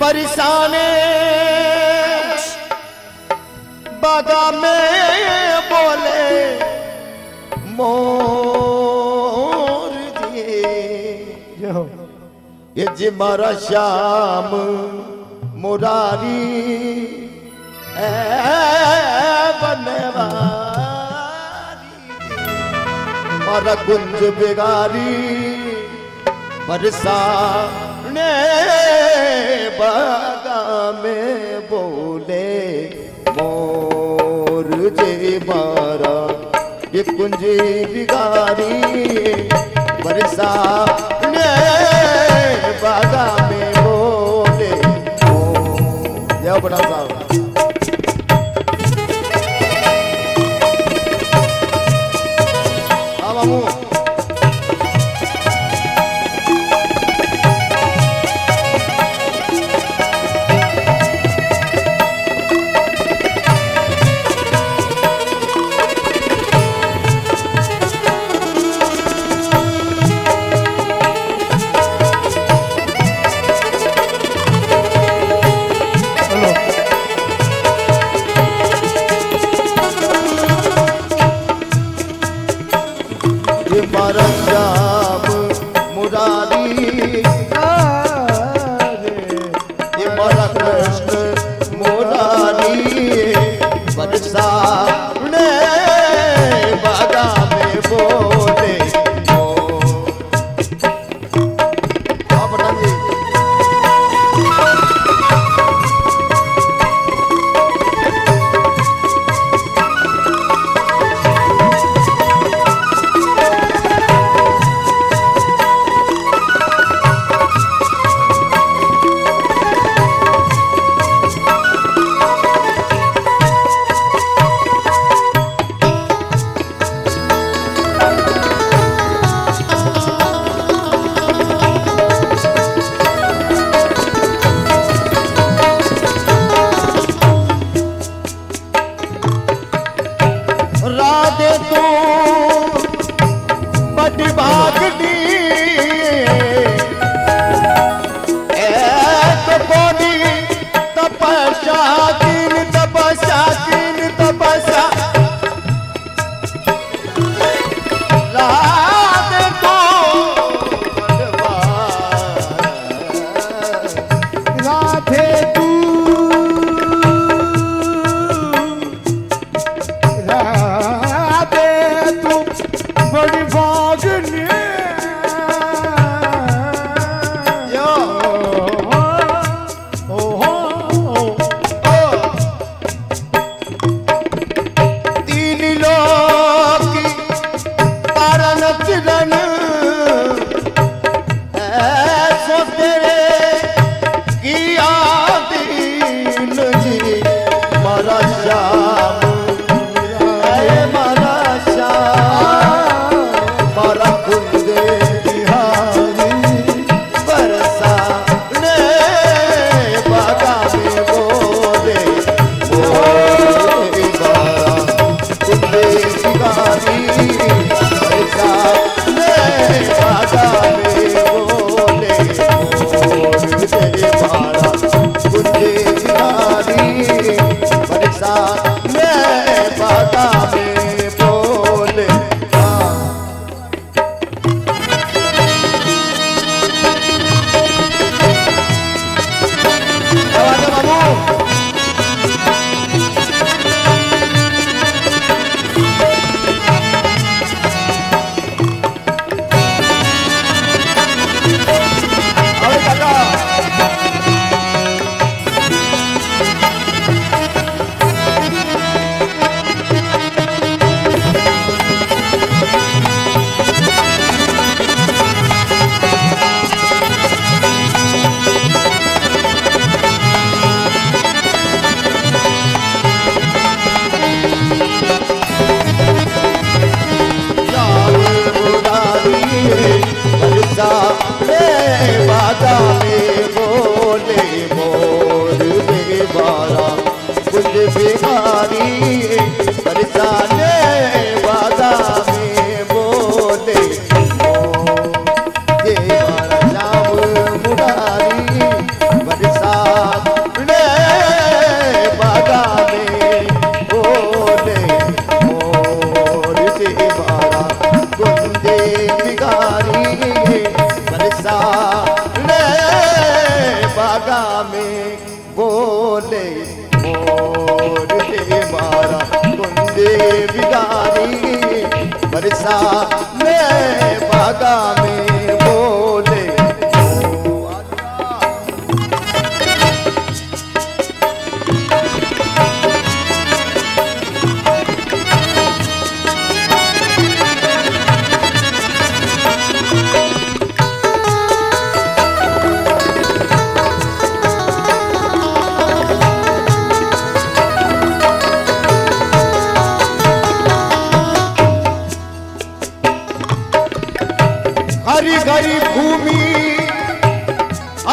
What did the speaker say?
बरसाने। बादा में बोले, मोर दिए। ये जी मारा श्याम मुरारी। मारा गुंज बिगारी, बरसा। अपने बागा में बोले, मोर जे बारा, ये कुंजी बिगारी। बरसा ने बागा में बोले, मोर या बड़ा साहब। कृष्ण मोरारी बरसा बरसा। मैं बागा में